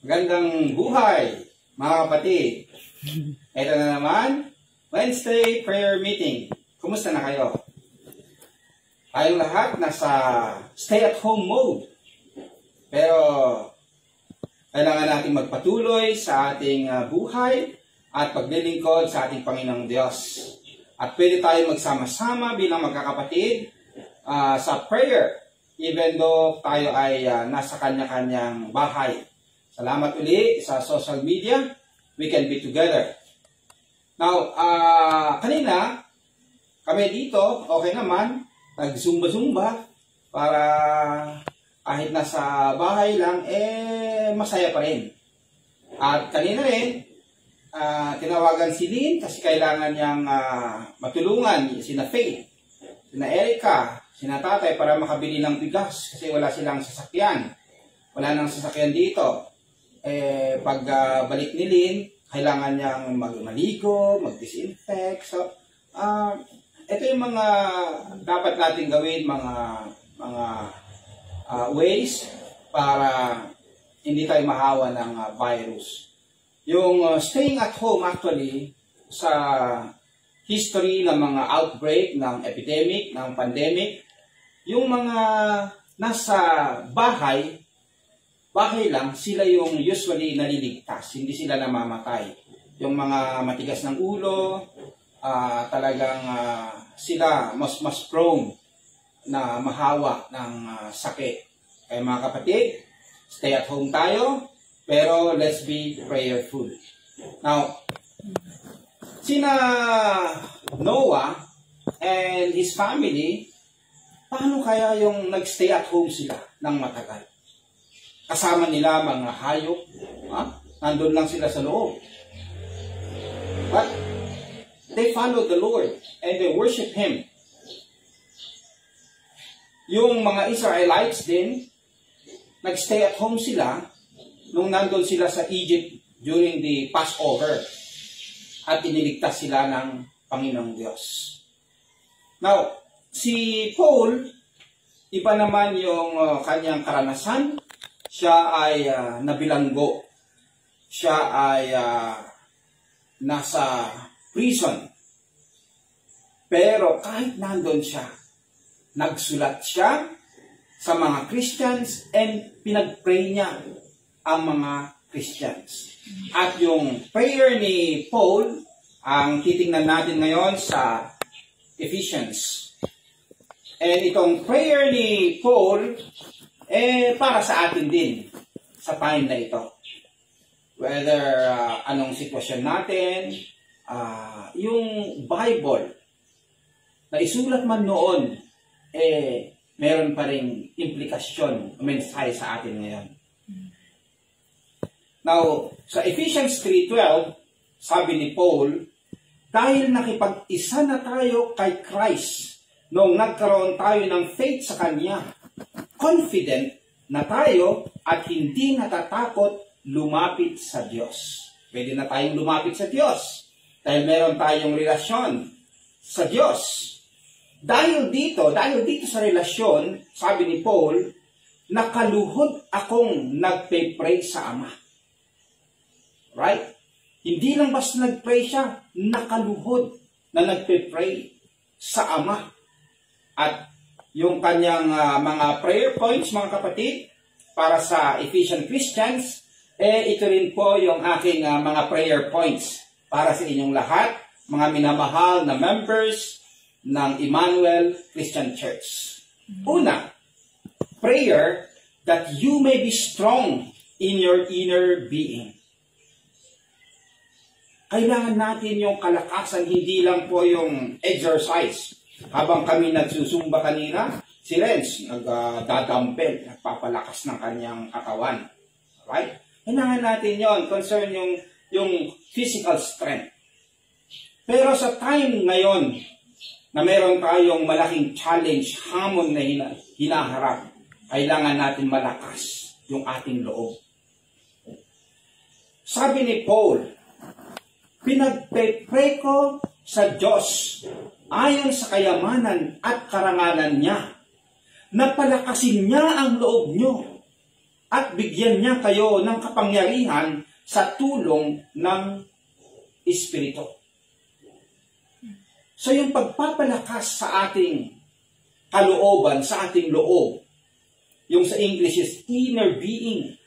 Magandang buhay, mga kapatid. Ito na naman, Wednesday prayer meeting. Kumusta na kayo? Tayong lahat nasa stay-at-home mode. Pero kailangan natin magpatuloy sa ating uh, buhay at paglilingkod sa ating Panginoong Diyos. At pwede tayo magsama-sama bilang magkakapatid uh, sa prayer even though tayo ay uh, nasa kanya-kanyang bahay. Salamat uli sa social media. We can be together. Now, uh, kanina, kami dito, okay naman, nag-zumba-zumba para kahit nasa bahay lang, eh, masaya pa rin. At kanina rin, uh, tinawagan si Lynn kasi kailangan niyang uh, matulungan sina Faith, sina Erica, sina Tatay para makabili ng bigas kasi wala silang sasakyan. Wala nang sasakyan dito. Eh, pag uh, balik ni Lynn, kailangan niyang magmaligo, mag-disinfect. So, uh, ito yung mga dapat natin gawin, mga mga uh, ways para hindi tayo mahawa ng uh, virus. Yung uh, staying at home actually sa history ng mga outbreak ng epidemic, ng pandemic, yung mga nasa bahay, bahay lang, sila yung usually naliligtas, hindi sila namamatay. Yung mga matigas ng ulo, uh, talagang uh, sila mas mas prone na mahawa ng uh, sakit. Kaya mga kapatid, stay at home tayo, pero let's be prayerful. Now, sina Noah and his family, paano kaya yung nagstay at home sila ng matagal? Kasama nila mga hayop. Ha? Nandun lang sila sa loob. But they follow the Lord and they worship Him. Yung mga Israelites din, nagstay at home sila nung nandun sila sa Egypt during the Passover at iniligtas sila ng Panginoong Diyos. Now, si Paul, iba naman yung uh, kanyang karanasan siya ay uh, nabilanggo. Siya ay uh, nasa prison. Pero kahit nandun siya, nagsulat siya sa mga Christians and pinagpray niya ang mga Christians. At yung prayer ni Paul, ang titingnan natin ngayon sa Ephesians. And itong prayer ni Paul eh para sa atin din sa time na ito. Whether uh, anong sitwasyon natin, uh, yung Bible na isulat man noon, eh meron pa rin implikasyon, mensahe sa atin ngayon. Now, sa Ephesians 3.12, sabi ni Paul, dahil nakipag-isa na tayo kay Christ nung nagkaroon tayo ng faith sa Kanya, confident na tayo at hindi natatakot lumapit sa Diyos. Pwede na tayong lumapit sa Diyos dahil meron tayong relasyon sa Diyos. Dahil dito, dahil dito sa relasyon, sabi ni Paul, nakaluhod akong nagpe-pray sa Ama. Right? Hindi lang basta nag-pray siya, nakaluhod na nagpe-pray sa Ama. At yung kanyang uh, mga prayer points, mga kapatid, para sa Ephesian Christians, eh ito rin po yung aking uh, mga prayer points para sa inyong lahat, mga minamahal na members ng Emmanuel Christian Church. Una, prayer that you may be strong in your inner being. Kailangan natin yung kalakasan, hindi lang po yung exercise habang kami nagsusumba kanina, si Renz nagdadampel, uh, nagpapalakas ng kanyang katawan. Right? Kailangan natin yon concern yung, yung physical strength. Pero sa time ngayon, na meron tayong malaking challenge, hamon na hina, hinaharap, kailangan natin malakas yung ating loob. Sabi ni Paul, pinagpe-pray ko sa Diyos ayon sa kayamanan at karangalan niya, na palakasin niya ang loob nyo at bigyan niya kayo ng kapangyarihan sa tulong ng Espiritu. So yung pagpapalakas sa ating kalooban, sa ating loob, yung sa English is inner being,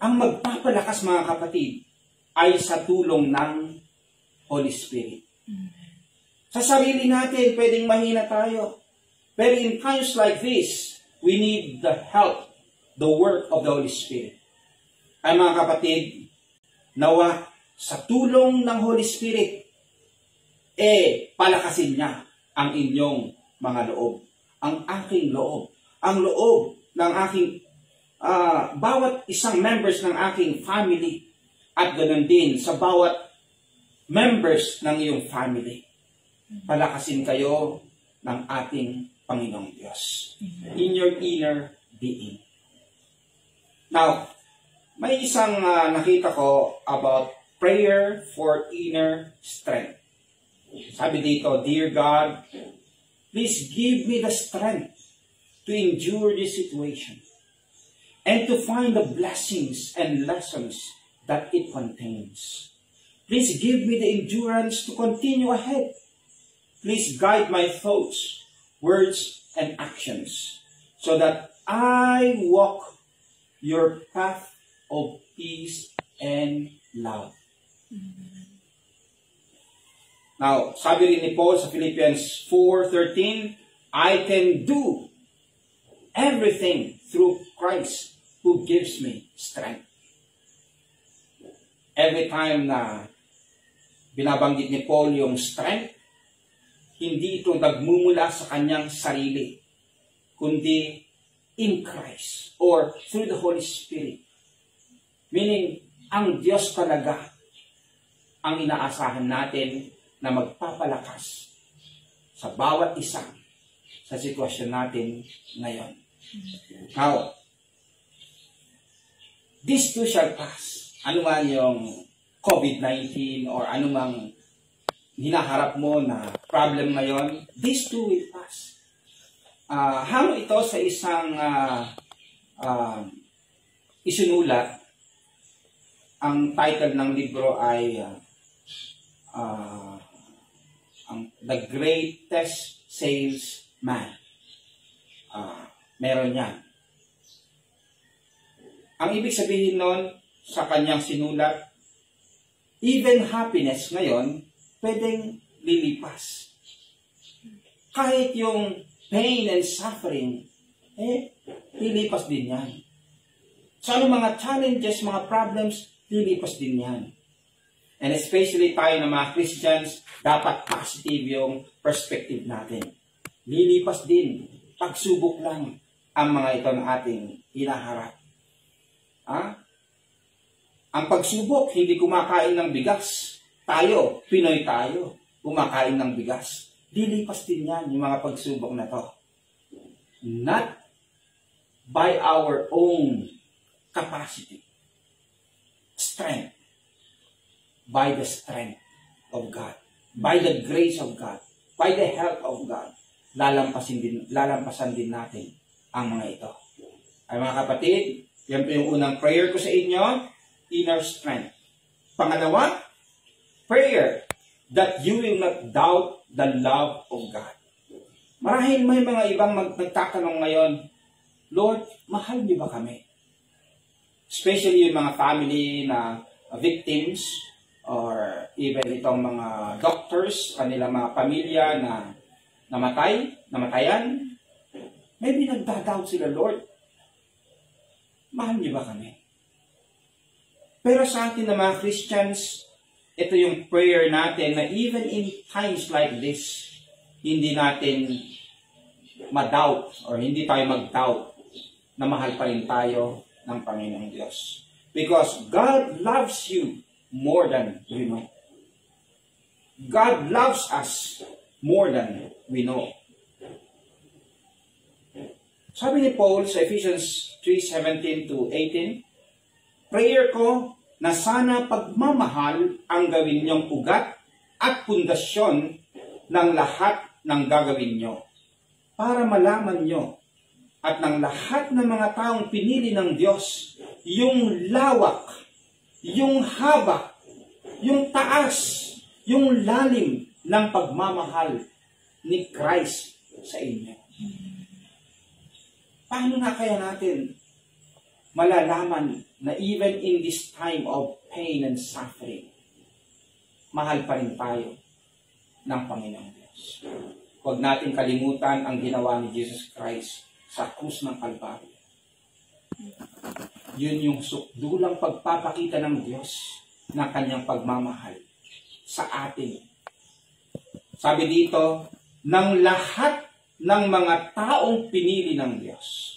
ang magpapalakas mga kapatid ay sa tulong ng Holy Spirit. Sa sarili natin, pwedeng mahina tayo. Pero in times like this, we need the help, the work of the Holy Spirit. Ay mga kapatid, nawa sa tulong ng Holy Spirit, eh, palakasin niya ang inyong mga loob. Ang aking loob. Ang loob ng aking, uh, bawat isang members ng aking family at ganun din sa bawat members ng iyong family. Palakasin kayo ng ating Panginoong Diyos. In your inner being. Now, may isang uh, nakita ko about prayer for inner strength. Sabi dito, Dear God, please give me the strength to endure this situation and to find the blessings and lessons that it contains. Please give me the endurance to continue ahead. Please guide my thoughts, words, and actions so that I walk your path of peace and love. Now, sabi rin ni Paul sa Philippians 4.13, I can do everything through Christ who gives me strength every time na binabanggit ni Paul yung strength, hindi ito nagmumula sa kanyang sarili, kundi in Christ or through the Holy Spirit. Meaning, ang Diyos talaga ang inaasahan natin na magpapalakas sa bawat isa sa sitwasyon natin ngayon. Now, this too shall pass ano man yung COVID-19 or anumang hinaharap mo na problem ngayon, this too will pass. Uh, hamo ito sa isang uh, uh, isinulat. Ang title ng libro ay uh, uh, ang The Greatest Salesman. Uh, meron yan. Ang ibig sabihin nun, sa kanyang sinulat, even happiness ngayon, pwedeng lilipas. Kahit yung pain and suffering, eh, lilipas din yan. So ano mga challenges, mga problems, lilipas din yan. And especially tayo na mga Christians, dapat positive yung perspective natin. Lilipas din. Pagsubok lang ang mga ito na ating hinaharap. Ha? Ang pagsubok, hindi kumakain ng bigas. Tayo, Pinoy tayo, kumakain ng bigas. Dilipas din yan, yung mga pagsubok na to. Not by our own capacity. Strength. By the strength of God. By the grace of God. By the help of God. Lalampasin din, lalampasan din natin ang mga ito. Ay mga kapatid, yan po yung unang prayer ko sa inyo inner strength. Pangalawa, prayer that you will not doubt the love of God. Marahil may mga ibang mag nagtatanong ngayon, Lord, mahal niyo ba kami? Especially yung mga family na victims or even itong mga doctors, kanilang mga pamilya na namatay, namatayan. Maybe nagdadoubt sila, Lord, mahal niyo ba kami? Pero sa atin na mga Christians, ito yung prayer natin na even in times like this, hindi natin ma-doubt or hindi tayo mag-doubt na mahal pa rin tayo ng Panginoong Diyos. Because God loves you more than we know. God loves us more than we know. Sabi ni Paul sa Ephesians 3:17 to 18, Prayer ko na sana pagmamahal ang gawin niyong ugat at pundasyon ng lahat ng gagawin niyo para malaman niyo at ng lahat ng mga taong pinili ng Diyos, yung lawak, yung haba, yung taas, yung lalim ng pagmamahal ni Christ sa inyo. Paano na kaya natin malalaman na even in this time of pain and suffering, mahal pa rin tayo ng Panginoong Diyos. Huwag natin kalimutan ang ginawa ni Jesus Christ sa krus ng Kalbaryo. Yun yung sukdulang pagpapakita ng Diyos ng kanyang pagmamahal sa atin. Sabi dito, ng lahat ng mga taong pinili ng Diyos.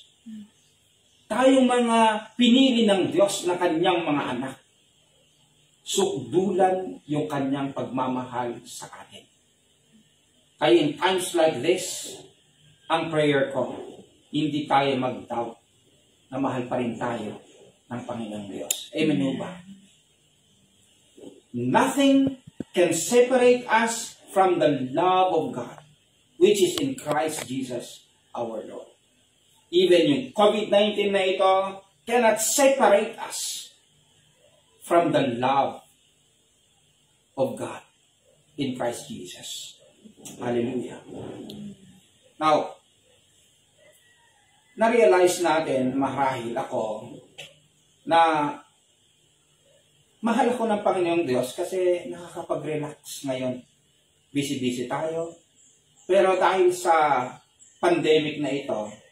Tayong mga pinili ng Diyos na kanyang mga anak. Sukdulan yung kanyang pagmamahal sa atin. Kaya in times like this, ang prayer ko, hindi tayo mag-doubt na mahal pa rin tayo ng Panginoong Diyos. Amen ba? Nothing can separate us from the love of God, which is in Christ Jesus our Lord. Even yung COVID-19 na ito cannot separate us from the love of God in Christ Jesus. Hallelujah. Now, na-realize natin, marahil ako, na mahal ako ng Panginoong Diyos kasi nakakapag-relax ngayon. Busy-busy tayo. Pero dahil sa pandemic na ito,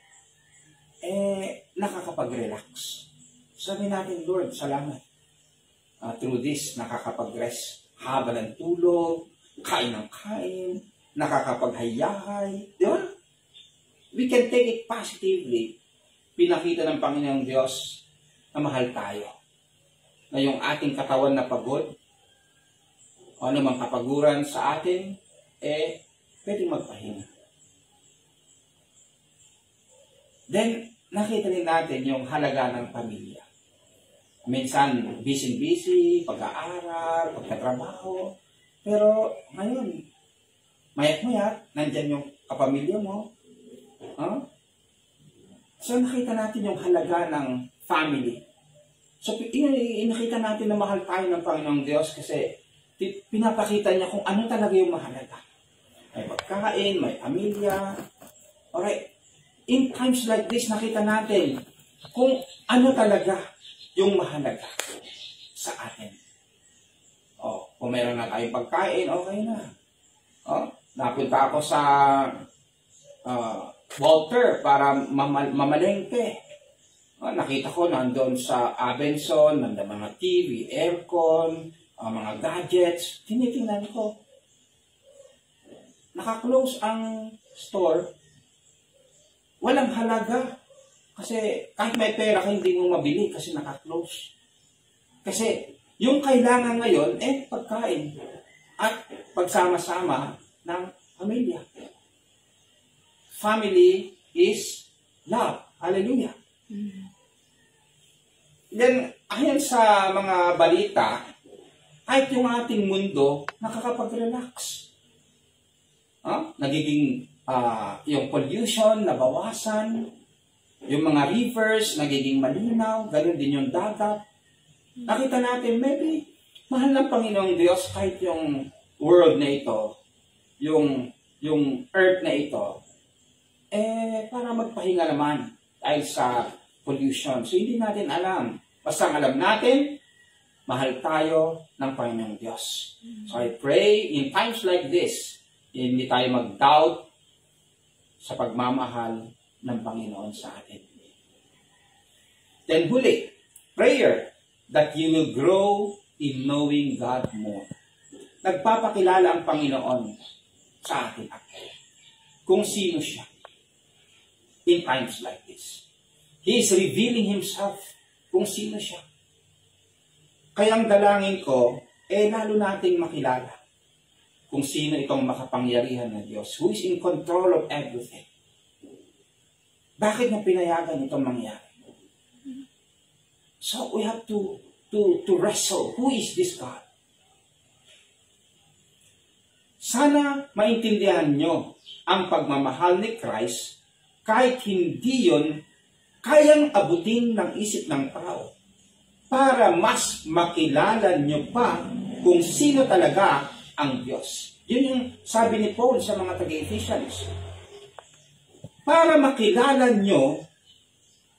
eh, nakakapag-relax. Sabi natin, Lord, salamat. Uh, through this, nakakapag-rest. Haba ng tulog, kain ng kain, nakakapaghayahay. Di ba? we can take it positively. Pinakita ng Panginoong Diyos na mahal tayo. Na yung ating katawan na pagod, o anumang kapaguran sa atin, eh, pwede magpahinga. Then, nakita rin natin yung halaga ng pamilya. Minsan, busy-busy, pag-aaral, pagkatrabaho. Pero, ngayon, mayat-mayat, nandyan yung kapamilya mo, Huh? So nakita natin yung halaga ng family. So nakita natin na mahal tayo ng Panginoong Diyos kasi pinapakita niya kung ano talaga yung mahalaga. May pagkain, may pamilya. Alright. In times like this, nakita natin kung ano talaga yung mahalaga sa atin. Oh, kung meron na tayong pagkain, okay na. Oh, napunta ako sa uh, Walter para mamal- mamalengke. Uh, nakita ko nandun sa Abenson, nandun mga TV, aircon, uh, mga gadgets. Tinitingnan ko. Naka-close ang store. Walang halaga. Kasi kahit may pera ka, hindi mo mabili kasi naka-close. Kasi yung kailangan ngayon, eh, pagkain. At pagsama-sama ng pamilya family is love. Hallelujah. Mm-hmm. Then, ayon sa mga balita, kahit yung ating mundo, nakakapag-relax. Huh? Nagiging uh, yung pollution, nabawasan, yung mga rivers, nagiging malinaw, ganun din yung dagat. Nakita natin, maybe, mahal ng Panginoong Diyos kahit yung world na ito, yung, yung earth na ito, eh, para magpahinga naman dahil sa pollution. So, hindi natin alam. Basta alam natin, mahal tayo ng Panginoong Diyos. So, I pray in times like this, hindi tayo mag-doubt sa pagmamahal ng Panginoon sa atin. Then huli, prayer that you will grow in knowing God more. Nagpapakilala ang Panginoon sa atin kung sino siya in times like this. He is revealing Himself kung sino siya. Kaya ang dalangin ko, eh lalo nating makilala kung sino itong makapangyarihan na Diyos who is in control of everything. Bakit na pinayagan itong mangyari? So we have to to to wrestle. Who is this God? Sana maintindihan nyo ang pagmamahal ni Christ kahit hindi yun kayang abutin ng isip ng tao para mas makilala nyo pa kung sino talaga ang Diyos. Yun yung sabi ni Paul sa mga taga-Ephesians. Para makilala nyo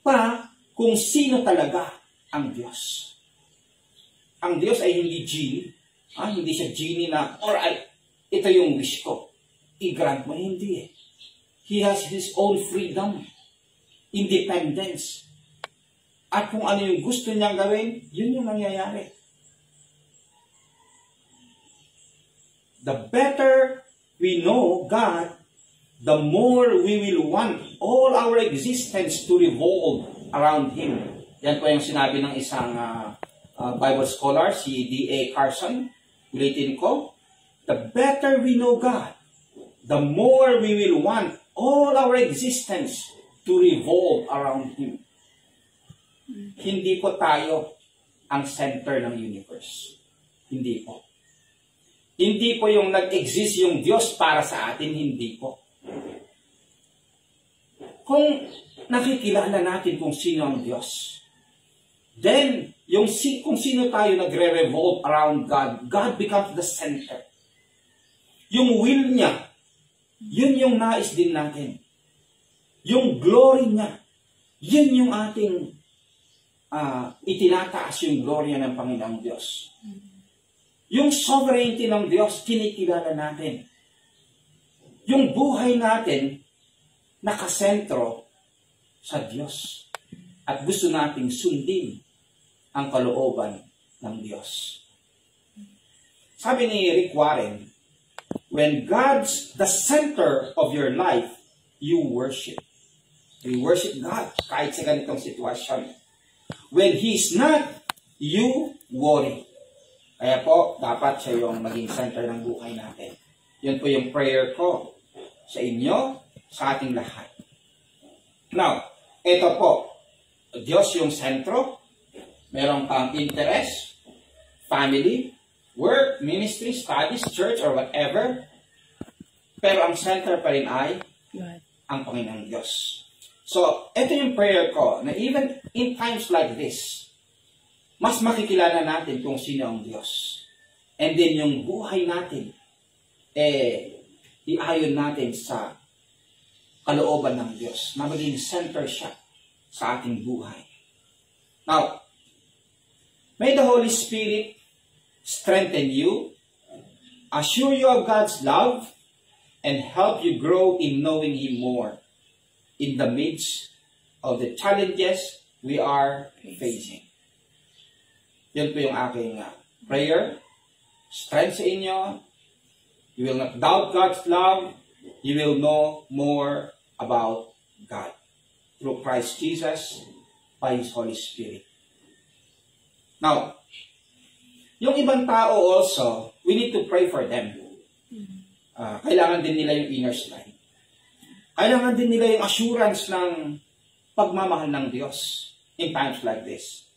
pa kung sino talaga ang Diyos. Ang Diyos ay hindi genie. Ah, hindi siya genie na, alright, ito yung wish ko. I-grant mo, hindi eh. He has his own freedom, independence. At kung ano yung gusto niyang gawin, yun yung nangyayari. The better we know God, the more we will want all our existence to revolve around Him. Yan po yung sinabi ng isang uh, uh, Bible scholar, si D.A. Carson. Ulitin ko, the better we know God, the more we will want all our existence to revolve around Him. Hindi po tayo ang center ng universe. Hindi po. Hindi po yung nag-exist yung Diyos para sa atin, hindi po. Kung nakikilala natin kung sino ang Diyos, then, yung si, kung sino tayo nagre-revolve around God, God becomes the center. Yung will niya, yun yung nais din natin. Yung glory niya, yun yung ating uh, itinataas yung glory ng Panginoong Diyos. Yung sovereignty ng Diyos, kinikilala natin. Yung buhay natin, nakasentro sa Diyos. At gusto nating sundin ang kalooban ng Diyos. Sabi ni Rick Warren, When God's the center of your life, you worship. You worship God kahit sa ganitong sitwasyon. When He's not, you worry. Kaya po, dapat siya yung maging center ng buhay natin. Yun po yung prayer ko sa inyo, sa ating lahat. Now, ito po, Diyos yung sentro, meron pang interest, family, work, ministry, studies, church, or whatever. Pero ang center pa rin ay God. ang Panginoong Diyos. So, ito yung prayer ko, na even in times like this, mas makikilala natin kung sino ang Diyos. And then yung buhay natin, eh, iayon natin sa kalooban ng Diyos, na maging center siya sa ating buhay. Now, may the Holy Spirit strengthen you, assure you of God's love, and help you grow in knowing Him more in the midst of the challenges we are facing. Yan po yung aking uh, prayer. Strength sa inyo. You will not doubt God's love. You will know more about God. Through Christ Jesus, by His Holy Spirit. Now, yung ibang tao also, we need to pray for them. Uh, kailangan din nila yung inner strength. Kailangan din nila yung assurance ng pagmamahal ng Diyos in times like this.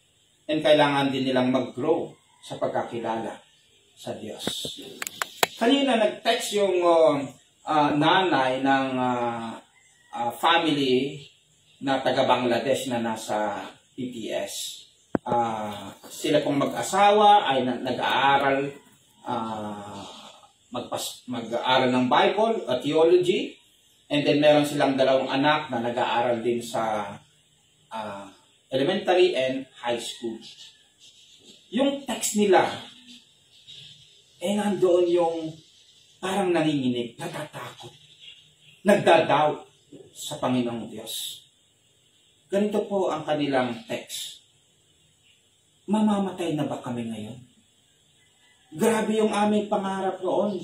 And kailangan din nilang mag-grow sa pagkakilala sa Diyos. Kanina nag-text yung uh, uh, nanay ng uh, uh, family na taga Bangladesh na nasa PTS uh, sila pong mag-asawa ay nag-aaral uh, mag-aaral ng Bible at theology and then meron silang dalawang anak na nag-aaral din sa uh, elementary and high school. Yung text nila eh nandoon yung parang nanginginig, natatakot, nagdadoubt sa Panginoong Diyos. Ganito po ang kanilang text mamamatay na ba kami ngayon? Grabe yung aming pangarap noon.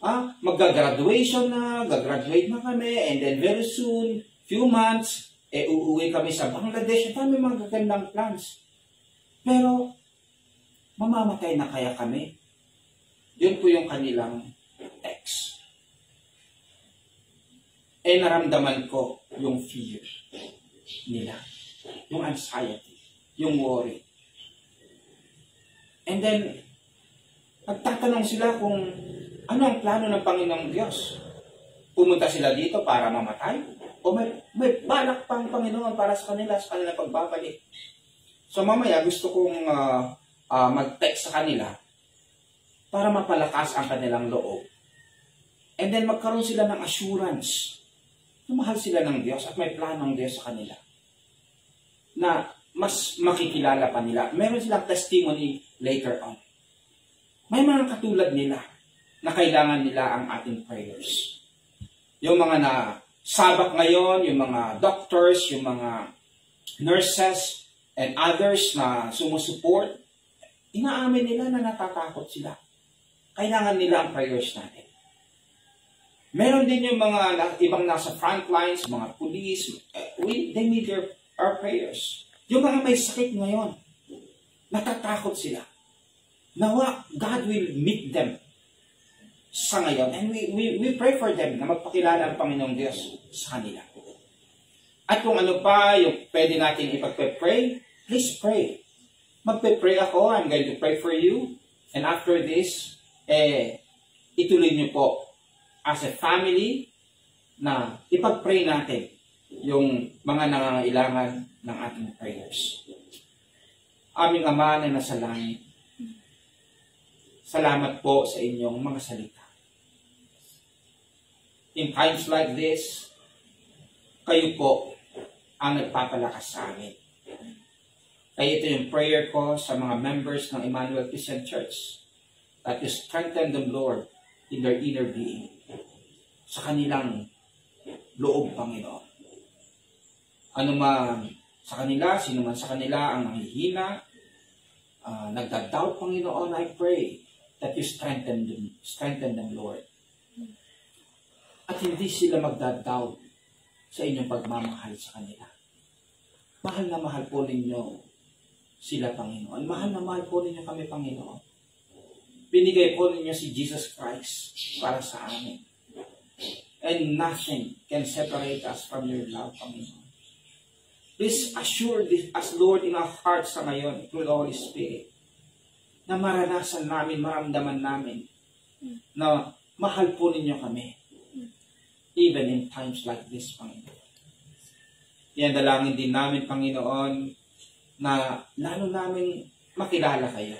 Ah, magga-graduation na, gagraduate na kami, and then very soon, few months, eh uuwi kami sa Bangladesh. May mga gagandang plans. Pero, mamamatay na kaya kami? Yun po yung kanilang text. Eh naramdaman ko yung fear nila. Yung anxiety. Yung worry. And then, nagtatanong sila kung ano ang plano ng Panginoong Diyos. Pumunta sila dito para mamatay? O may, balak pang Panginoon para sa kanila, sa kanilang pagbabalik. So mamaya gusto kong uh, uh, mag-text sa kanila para mapalakas ang kanilang loob. And then magkaroon sila ng assurance na mahal sila ng Diyos at may plano ng Diyos sa kanila. Na mas makikilala pa nila. Meron silang testimony later on. May mga katulad nila na kailangan nila ang ating prayers. Yung mga na sabak ngayon, yung mga doctors, yung mga nurses, and others na sumusuport, inaamin nila na natatakot sila. Kailangan nila ang prayers natin. Meron din yung mga na, ibang nasa front lines, mga police, eh, we, they need their, our prayers. Yung mga may sakit ngayon, natatakot sila. Nawa, God will meet them sa ngayon. And we, we, we pray for them na magpakilala ang Panginoong Diyos sa kanila. At kung ano pa yung pwede natin ipagpe-pray, please pray. Magpe-pray ako, I'm going to pray for you. And after this, eh, ituloy niyo po as a family na ipag-pray natin yung mga nangangailangan ng ating prayers. Aming Ama na nasa langit, salamat po sa inyong mga salita. In times like this, kayo po ang nagpapalakas sa amin. Kaya ito yung prayer ko sa mga members ng Emmanuel Christian Church that you strengthen them, Lord, in their inner being. Sa kanilang loob, Panginoon. Ano man sa kanila, sino man sa kanila ang nanghihina, uh, nagdadoubt, Panginoon, I pray that you strengthen them, strengthen them, Lord. At hindi sila magdadoubt sa inyong pagmamahal sa kanila. Mahal na mahal po ninyo sila, Panginoon. Mahal na mahal po ninyo kami, Panginoon. Binigay po ninyo si Jesus Christ para sa amin. And nothing can separate us from your love, Panginoon. Please assure this as Lord in our hearts sa ngayon through the Holy Spirit na maranasan namin, maramdaman namin na mahal po ninyo kami even in times like this, Panginoon. Yan dalangin din namin, Panginoon, na lalo namin makilala kayo.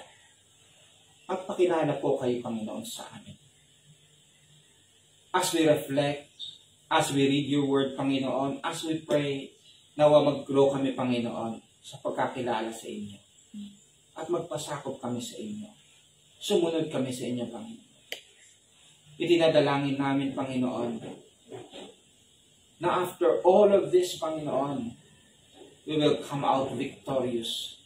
At pakilala po kayo, Panginoon, sa amin. As we reflect, as we read your word, Panginoon, as we pray, nawa mag-grow kami, Panginoon, sa pagkakilala sa inyo. At magpasakop kami sa inyo. Sumunod kami sa inyo, Panginoon. Itinadalangin namin, Panginoon, na after all of this, Panginoon, we will come out victorious.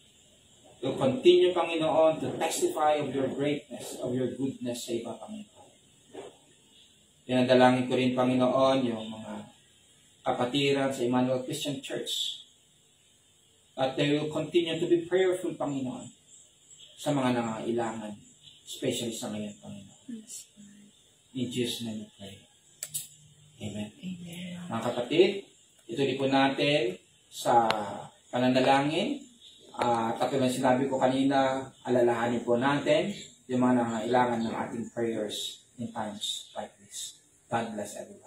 We'll continue, Panginoon, to testify of your greatness, of your goodness sa iba, Panginoon. Pinadalangin ko rin, Panginoon, yung mga kapatiran sa Emmanuel Christian Church. That they will continue to be prayerful, Panginoon, sa mga nangailangan, especially sa ngayon, Panginoon. In Jesus' name we pray. Amen. Amen. Mga kapatid, ituloy po natin sa pananalangin. Uh, katulad sinabi ko kanina, alalahanin po natin yung mga nangailangan ng ating prayers in times like this. God bless everyone.